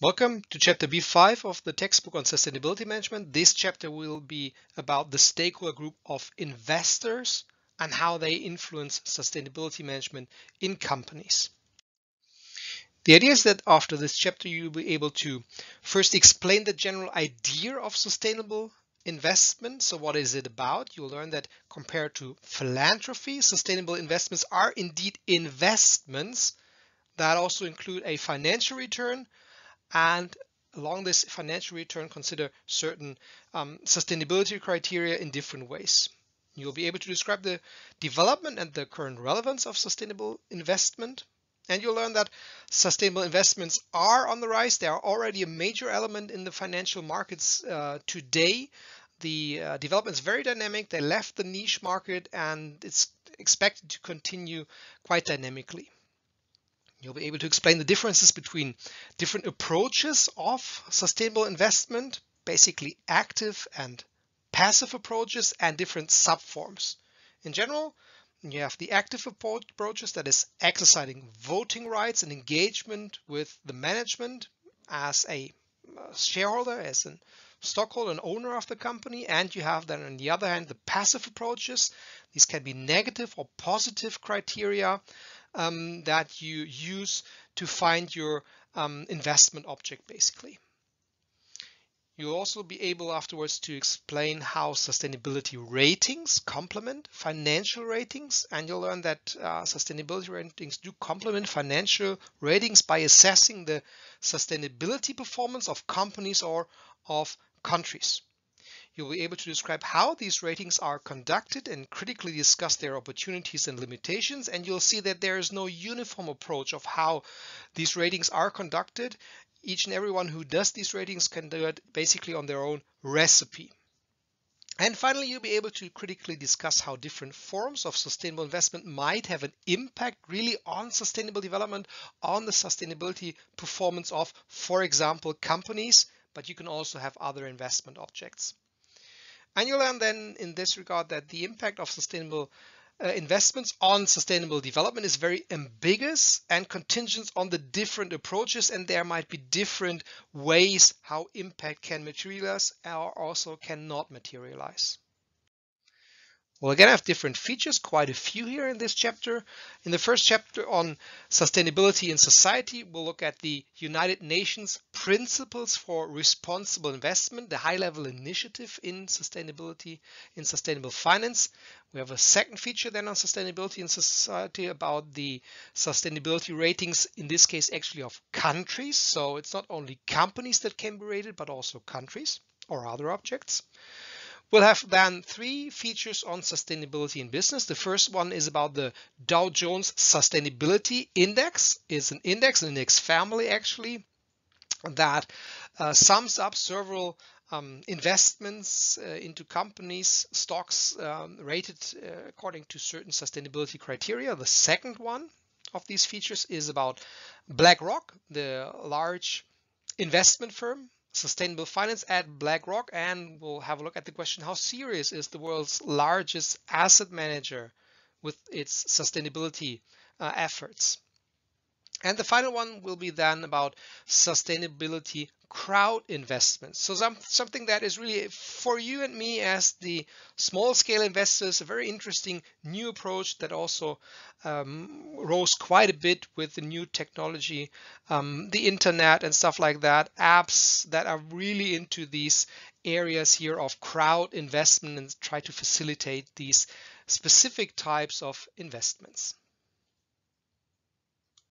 Welcome to chapter B5 of the textbook on sustainability management. This chapter will be about the stakeholder group of investors and how they influence sustainability management in companies. The idea is that after this chapter, you'll be able to first explain the general idea of sustainable investment. So what is it about? You'll learn that compared to philanthropy, sustainable investments are indeed investments that also include a financial return, and along this financial return consider certain um, sustainability criteria in different ways. You'll be able to describe the development and the current relevance of sustainable investment. And you'll learn that sustainable investments are on the rise. They are already a major element in the financial markets uh, today. The uh, development is very dynamic. They left the niche market and it's expected to continue quite dynamically. You'll be able to explain the differences between different approaches of sustainable investment, basically active and passive approaches and different subforms. In general, you have the active approaches that is exercising voting rights and engagement with the management as a uh, shareholder, as a stockholder and owner of the company. And you have then on the other hand, the passive approaches. These can be negative or positive criteria um, that you use to find your um, investment object basically. You'll also be able afterwards to explain how sustainability ratings complement financial ratings and you'll learn that uh, sustainability ratings do complement financial ratings by assessing the sustainability performance of companies or of countries. You'll be able to describe how these ratings are conducted and critically discuss their opportunities and limitations. And you'll see that there is no uniform approach of how these ratings are conducted. Each and everyone who does these ratings can do it basically on their own recipe. And finally, you'll be able to critically discuss how different forms of sustainable investment might have an impact really on sustainable development, on the sustainability performance of, for example, companies, but you can also have other investment objects. And you learn then in this regard that the impact of sustainable uh, investments on sustainable development is very ambiguous and contingent on the different approaches and there might be different ways how impact can materialize or also cannot materialize. Well, again, I have different features, quite a few here in this chapter. In the first chapter on sustainability in society, we'll look at the United Nations Principles for Responsible Investment, the high-level initiative in sustainability, in sustainable finance. We have a second feature then on sustainability in society about the sustainability ratings, in this case, actually of countries. So it's not only companies that can be rated, but also countries or other objects. We'll have then three features on sustainability in business. The first one is about the Dow Jones Sustainability Index. It's an index, an index family actually, that uh, sums up several um, investments uh, into companies, stocks um, rated uh, according to certain sustainability criteria. The second one of these features is about BlackRock, the large investment firm sustainable finance at BlackRock and we'll have a look at the question how serious is the world's largest asset manager with its sustainability uh, efforts. And the final one will be then about sustainability crowd investments. So some, something that is really for you and me as the small scale investors, a very interesting new approach that also um, rose quite a bit with the new technology, um, the internet and stuff like that, apps that are really into these areas here of crowd investment and try to facilitate these specific types of investments.